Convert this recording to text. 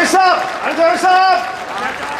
我们要一起上，安全上。